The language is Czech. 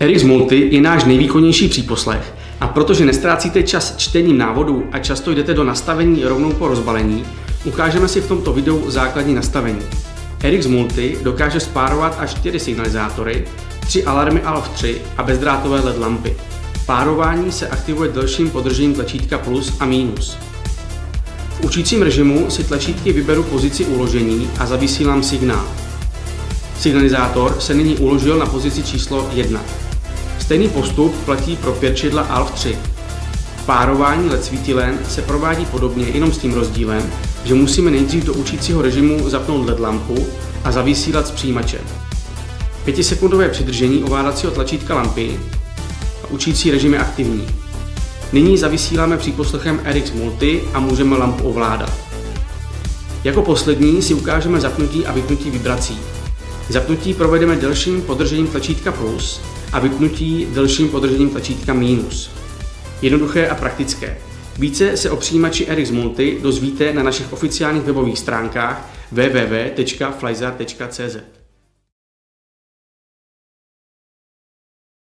RX Multi je náš nejvýkonnější příposlech a protože nestrácíte čas čtením návodů a často jdete do nastavení rovnou po rozbalení, ukážeme si v tomto videu základní nastavení. RX Multi dokáže spárovat až 4 signalizátory, 3 alarmy ALF 3 a bezdrátové LED lampy. Párování se aktivuje delším podržením tlačítka plus a minus. V učícím režimu si tlačítky vyberu pozici uložení a zavysílám signál. Signalizátor se nyní uložil na pozici číslo 1. Stejný postup platí pro pěrčidla ALF 3. Párování LED svítilen se provádí podobně, jenom s tím rozdílem, že musíme nejdřív do učícího režimu zapnout LED lampu a zavysílat s přijímačem. 5-sekundové přidržení ovládacího tlačítka lampy a učící režim je aktivní. Nyní zavysíláme příposlechem RX Multi a můžeme lampu ovládat. Jako poslední si ukážeme zapnutí a vypnutí vibrací. Zapnutí provedeme delším podržením tlačítka plus a vypnutí delším podržením tlačítka minus. Jednoduché a praktické. Více se o přijímači RX Multi dozvíte na našich oficiálních webových stránkách www.flyzar.cz.